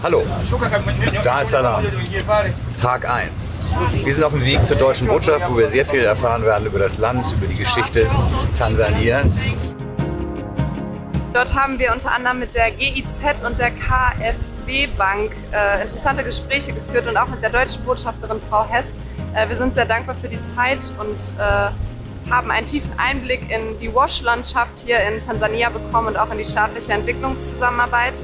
Hallo, Dar es Salaam, Tag 1. Wir sind auf dem Weg zur deutschen Botschaft, wo wir sehr viel erfahren werden über das Land, über die Geschichte Tansanias. Dort haben wir unter anderem mit der GIZ und der KfW Bank äh, interessante Gespräche geführt und auch mit der deutschen Botschafterin Frau Hess. Äh, wir sind sehr dankbar für die Zeit und äh, haben einen tiefen Einblick in die Wash-Landschaft hier in Tansania bekommen und auch in die staatliche Entwicklungszusammenarbeit.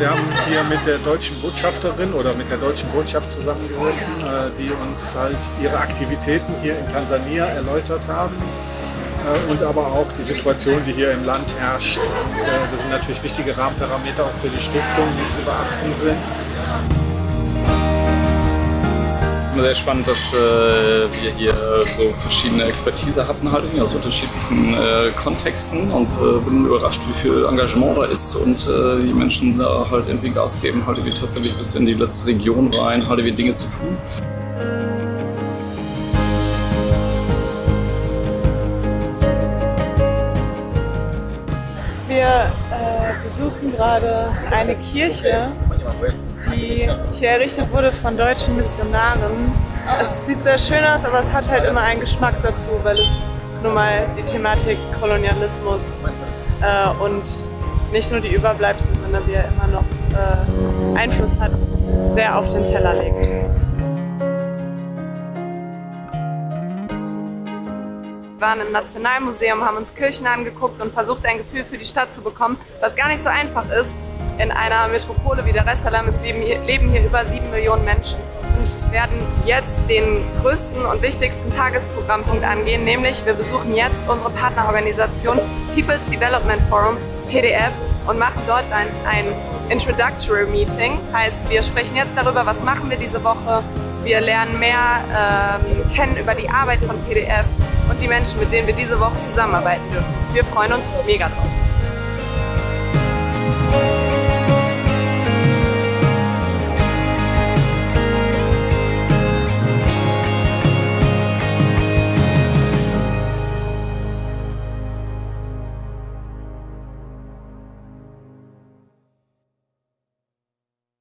Wir haben hier mit der deutschen Botschafterin oder mit der deutschen Botschaft zusammengesessen, äh, die uns halt ihre Aktivitäten hier in Tansania erläutert haben äh, und aber auch die Situation, die hier im Land herrscht. Und äh, das sind natürlich wichtige Rahmenparameter auch für die Stiftung, die zu beachten sind. Sehr spannend, dass äh, wir hier so verschiedene Expertise hatten halt aus unterschiedlichen äh, Kontexten und äh, bin überrascht, wie viel Engagement da ist und äh, die Menschen da halt irgendwie Gas geben, halt wie tatsächlich bis in die letzte Region rein, halt wie Dinge zu tun. Wir äh, besuchen gerade eine Kirche, die hier errichtet wurde von deutschen Missionaren. Es sieht sehr schön aus, aber es hat halt immer einen Geschmack dazu, weil es nun mal die Thematik Kolonialismus äh, und nicht nur die Überbleibsel, sondern wie er immer noch äh, Einfluss hat, sehr auf den Teller legt. Wir waren im Nationalmuseum, haben uns Kirchen angeguckt und versucht, ein Gefühl für die Stadt zu bekommen, was gar nicht so einfach ist. In einer Metropole wie Dar es leben hier, leben hier über sieben Millionen Menschen und werden jetzt den größten und wichtigsten Tagesprogrammpunkt angehen, nämlich wir besuchen jetzt unsere Partnerorganisation People's Development Forum, PDF, und machen dort ein, ein Introductory Meeting. Heißt, wir sprechen jetzt darüber, was machen wir diese Woche. Wir lernen mehr ähm, kennen über die Arbeit von PDF und die Menschen, mit denen wir diese Woche zusammenarbeiten dürfen. Wir freuen uns mega drauf.